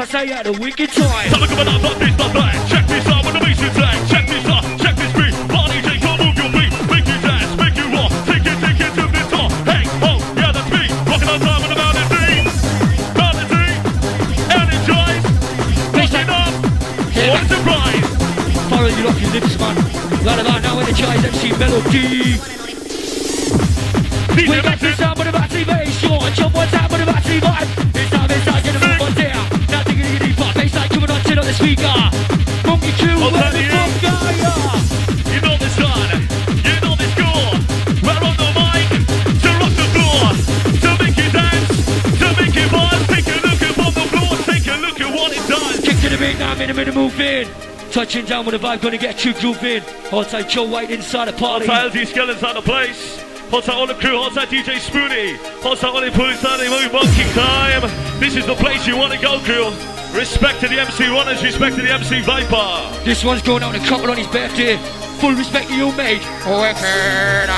cause I had a wicked time. Time to come alive like this, not that. Check this out when the bass is back. Check this out, check this beat. Party J, come move your feet. Make you dance, make you walk. Take it, take it to the top. Hey, oh, yeah, that's me. Rocking on time with the mountain deep. Mountain deep. Energize. Pushing up. What a surprise. Follow you off your lips, man. Right about now, energize MC Mel-OD. We DJ got on, on the speaker. Monkey I'll where tell the you. fuck? You know this one. You know this score. We're on the mic to rock the floor, to make you dance, to make you buzz. Take a look at on the floor. Take a look at what it does. Kick to the beat now, minute, minute, move in. Touching down with the vibe, gonna get you grooving. Outside Joe White inside the party. Hostile LD Skeletons out of place. Hostile all the crew, hostile DJ Spoonie. Hostile all the police, Sunday movie monkey time. This is the place you want to go, crew. Respect to the MC runners, respect to the MC Viper. This one's going out to couple on his birthday. Full respect to you, mate. Wicked.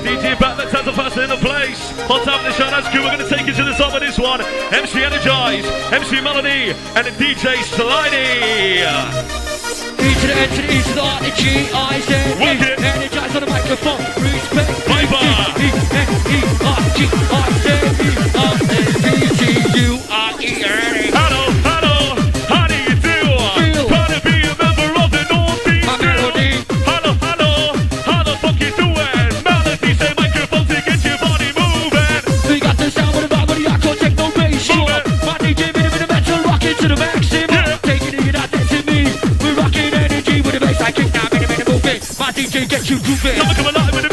DJ Batman has the person in the place. Hot time the show, that's crew. We're going to take you to the top of this one. MC Energize, MC Mel-OD, and the DJ Slidey. E to the N to the E to the R, the G, I, Z, E. Energize on the microphone. Respect. Viper. E, N, E, R, G, I, U, R, N. Hello, hello, how do you do? Feel. Proud to be a member of the Northeast My crew. melody. Hello, hello, how the fuck you doing? Mel-OD, say microphone to get your body moving. We got the sound with the vibe with the hardcore techno bass. Move Sure. it. My DJ minute with the metal rocking to the maximum. Yeah. Taking it, you're not dancing me. We're energy with the bass. I kick now, minute, minute, moving. My DJ gets you grooving. Come on, come alive with the